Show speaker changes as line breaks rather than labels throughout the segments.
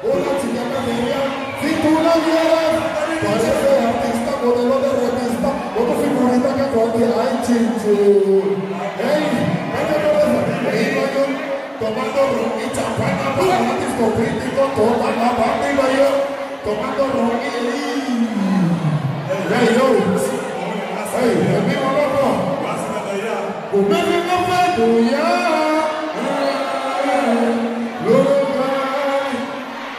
Una chilena media, vieras. Parece artista, modelo de revista, figurita que chinchu. ¡Ey! ¡Vete por yo tomando ron y para el disco crítico, toma la yo tomando ron y... ¡Ey, yo! ¡Ey, el mismo loco!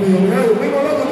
to be aware. We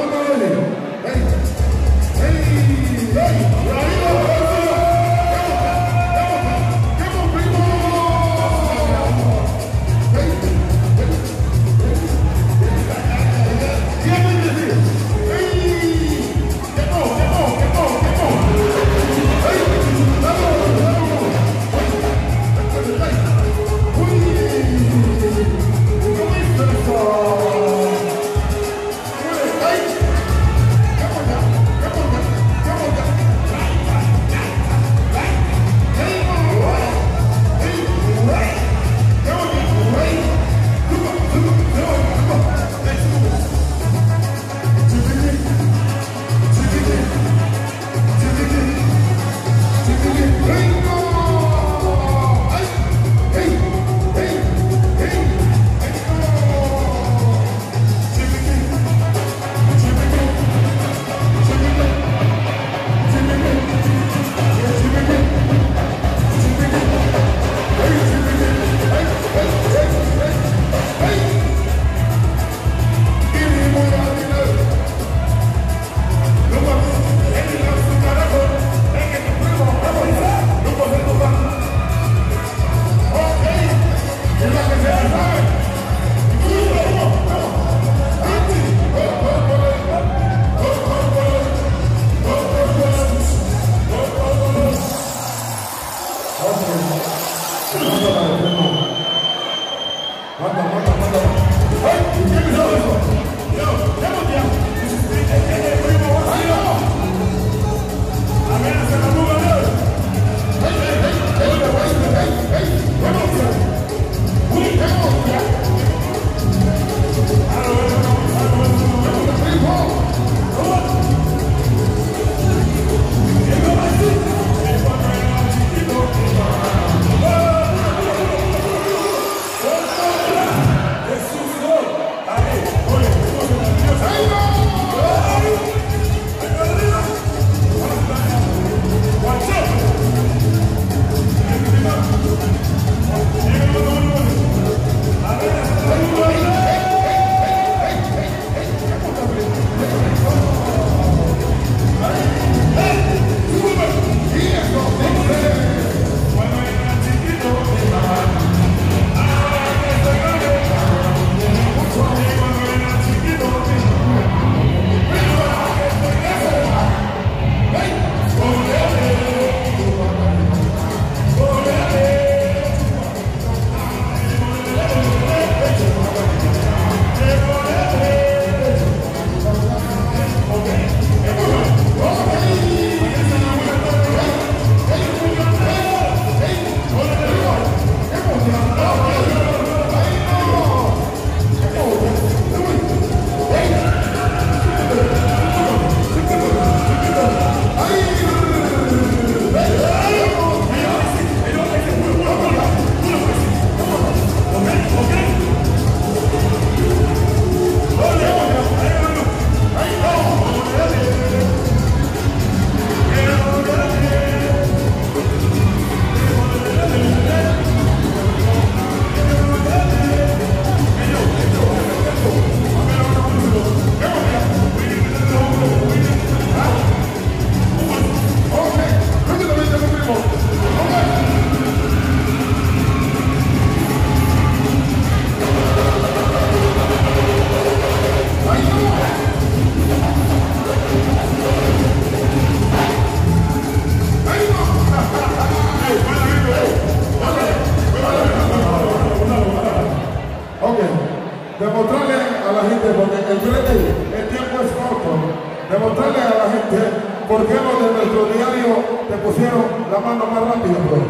nomás, nomás rápido, bro.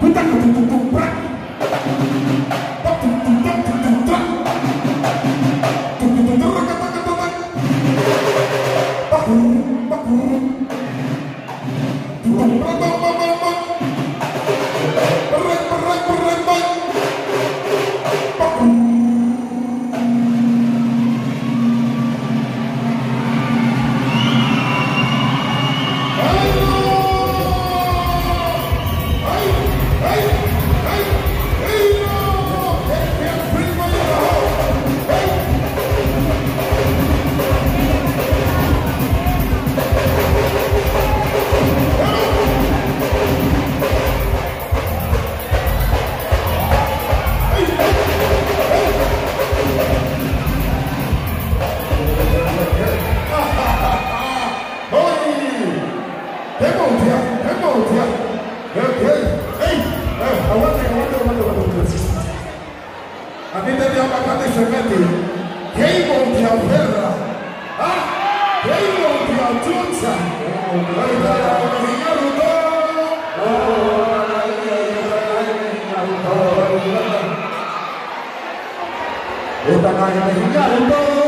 Puta que tu tu tu pra. Bum, bum, bum. Gracias.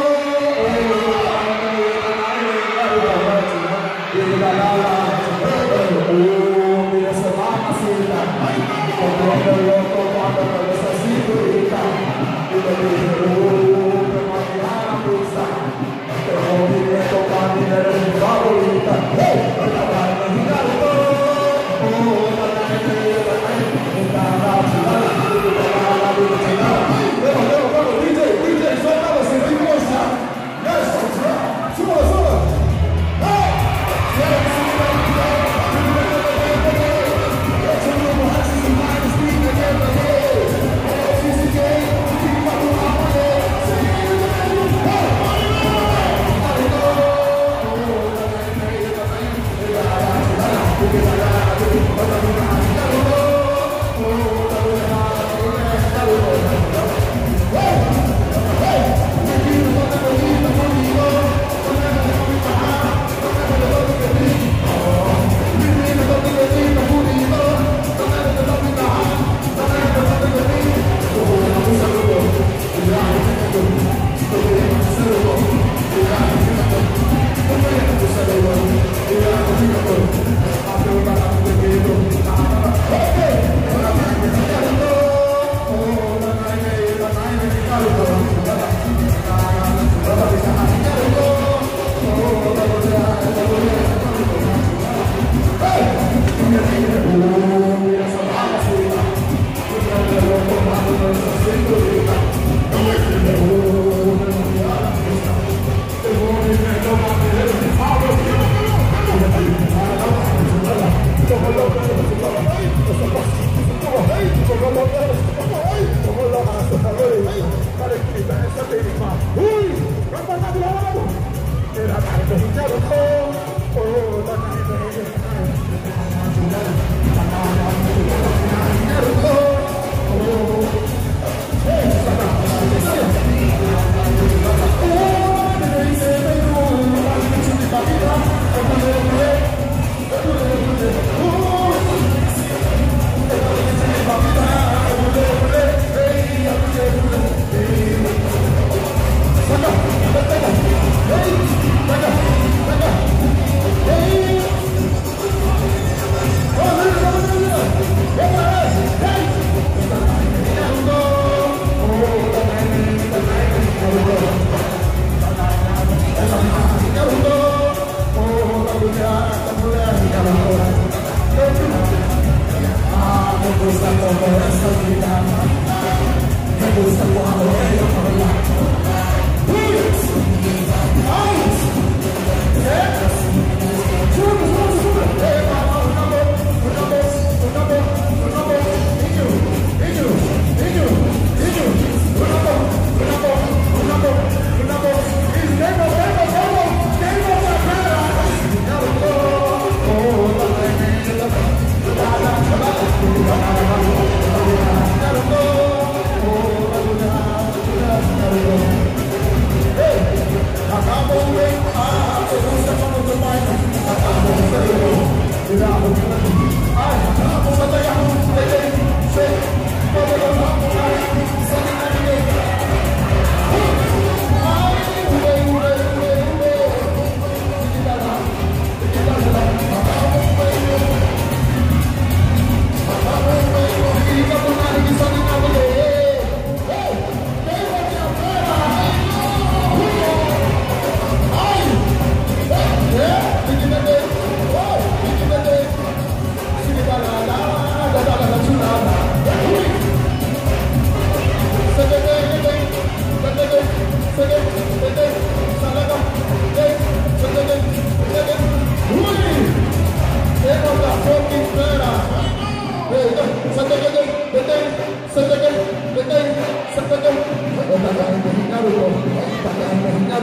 Era tarde, ya lo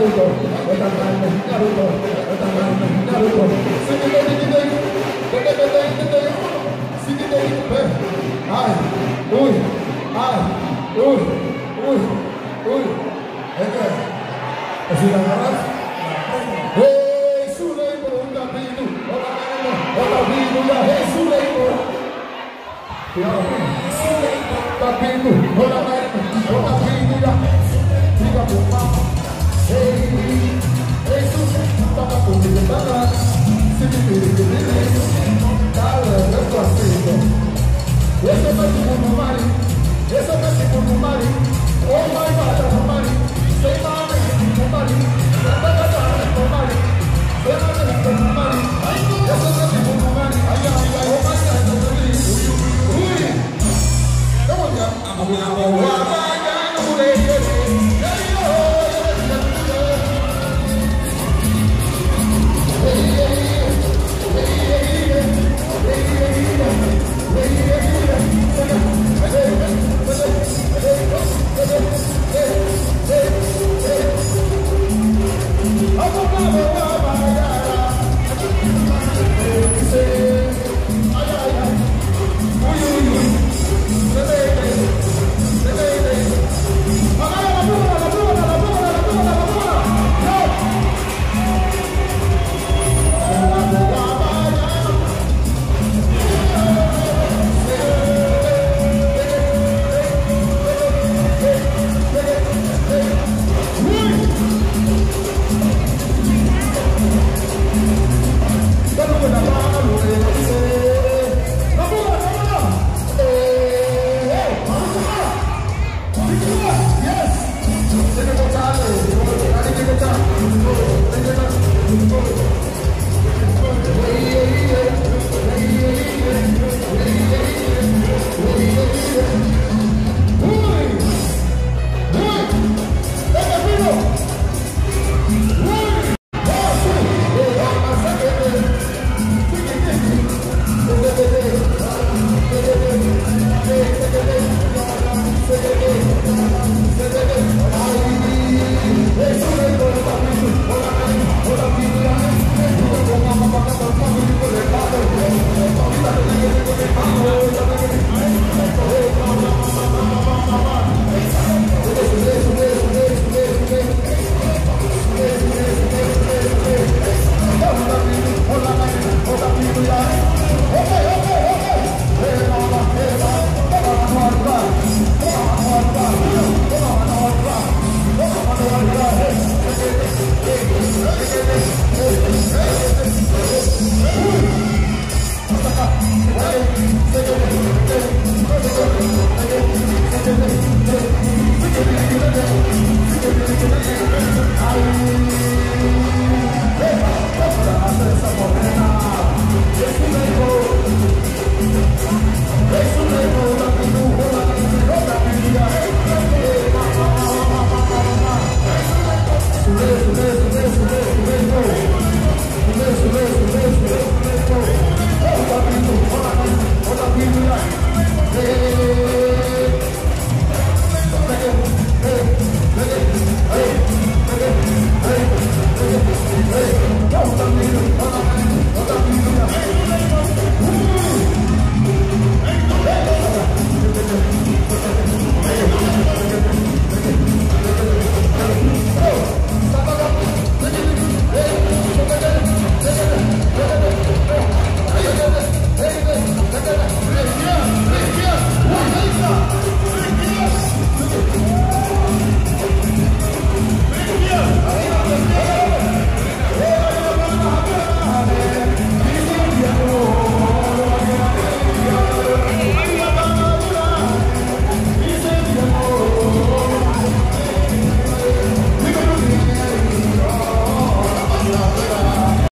garoto, bota a mão, garoto, bota a mão, garoto. Se te dei, te dei, te dei, te dei, se te dei, te dei. Ai, ui, ai, ui, ui, ui. É que é, é se agarrar. Ei, por um caminho, bota a mão, bota a mão, ei, surei por. Surei por um caminho, bota a mão, bota a mão, todo mundo vale